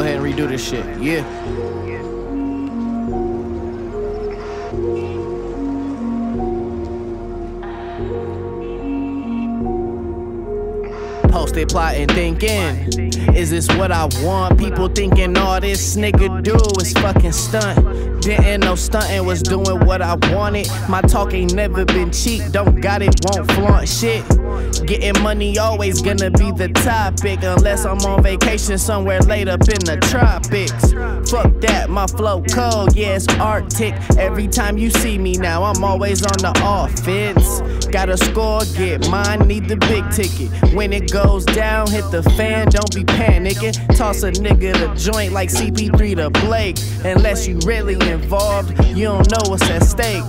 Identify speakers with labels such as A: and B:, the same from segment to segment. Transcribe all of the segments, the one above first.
A: ahead and redo this shit. Yeah. Posted plotting, thinking, is this what I want? People thinking all this nigga do is fucking stunt. Didn't know stunting was doing what I wanted. My talk ain't never been cheap, don't got it, won't flaunt shit. Getting money always gonna be the topic, unless I'm on vacation somewhere late up in the tropics. Fuck that, my flow cold, yeah, it's Arctic. Every time you see me now, I'm always on the offense. Gotta score, get mine, need the big ticket. When it goes down, hit the fan, don't be panicking. Toss a nigga the joint like CP3 to Blake. Unless you really involved, you don't know what's at stake.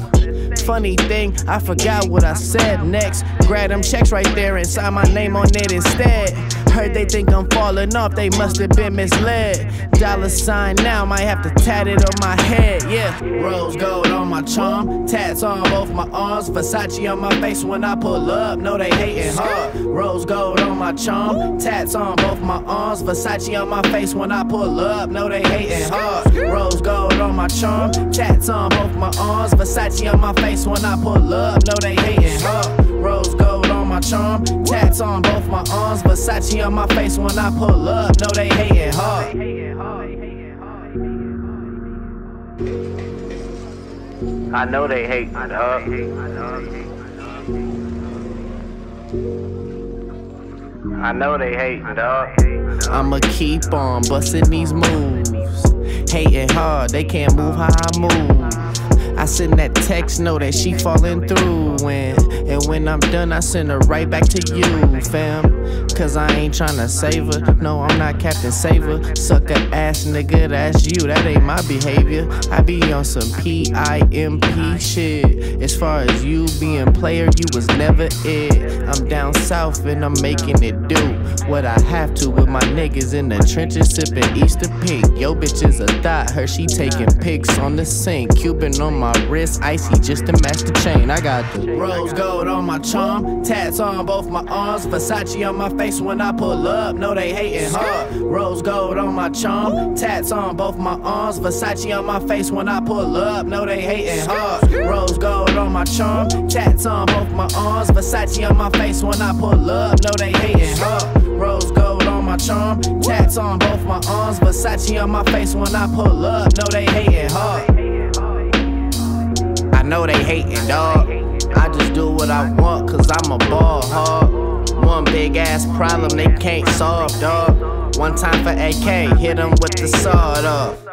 A: Funny thing, I forgot what I said next. Grab them checks right there and sign my name on it instead. Heard they think I'm falling off, they must have been misled. Dollar sign now, might have to tat it on my head, yeah. Rose gold on my charm, tats on both my arms, Versace on my face when I pull up. No, they hating hard. Rose gold on my charm, tats on both my arms, Versace on my face when I pull up. No, they hating hard. Rose gold on my charm, tats on both my arms, Versace on my face when I pull up. No, they hating hard. Rose gold my charm, tats on both my arms, Versace on my face when I pull up. No, they hating hard.
B: I know they hate, dog. I know they hate, dog.
A: I'ma keep on busting these moves. Hating hard, they can't move how I move. I send that text, know that she falling through. And, and when I'm done, I send her right back to you, fam. Cause I ain't tryna save her. No, I'm not Captain Saver. Sucker ass nigga, that's you. That ain't my behavior. I be on some PIMP shit. As far as you being player, you was never it. I'm down south and I'm making it do what I have to with my niggas in the trenches sipping Easter pink. Yo, bitch is a thought. Her she taking pics on the sink. Cuban on my wrist, icy just to match the chain. I got the rose gold on my charm, tats on both my arms, Versace on my face when I pull up. No, they hating hard. Rose gold on my charm, tats on both my arms, Versace on my face when I pull up. No, they hating hard. Rose gold on my charm, tats on both my arms, Versace on my face when I pull up. No, they hating hard. Rose gold on my charm, tats on both my arms, Versace on my face when I pull up. No, they hating hard. I know they hating, dog. Just do what I want, cause I'm a ball hog. One big ass problem they can't solve, dog. One time for AK, hit them with the sawed off.